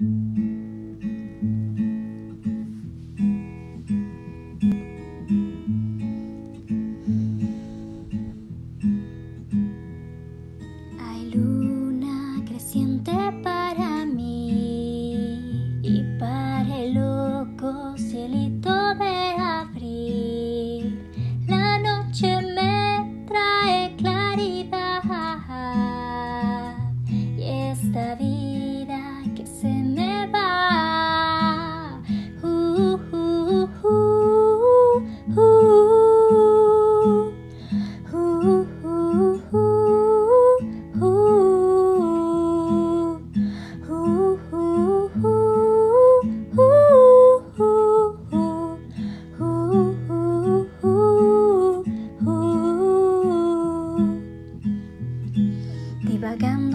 Hay luna creciente para mí y para el loco cielito de.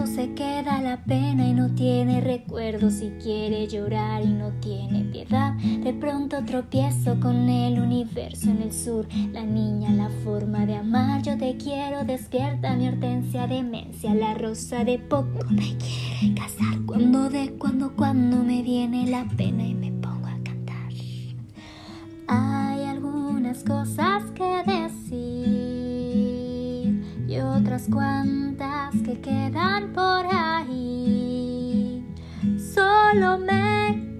Se queda la pena y no tiene recuerdos y quiere llorar y no tiene piedad. De pronto tropiezo con el universo en el sur, la niña, la forma de amar. Yo te quiero, despierta mi hortensia, demencia, la rosa de poco me quiere casar. Cuando de cuando, cuando me viene la pena y me pongo a cantar. Hay algunas cosas que decir y otras cuantas que quedan por ahí. Solo me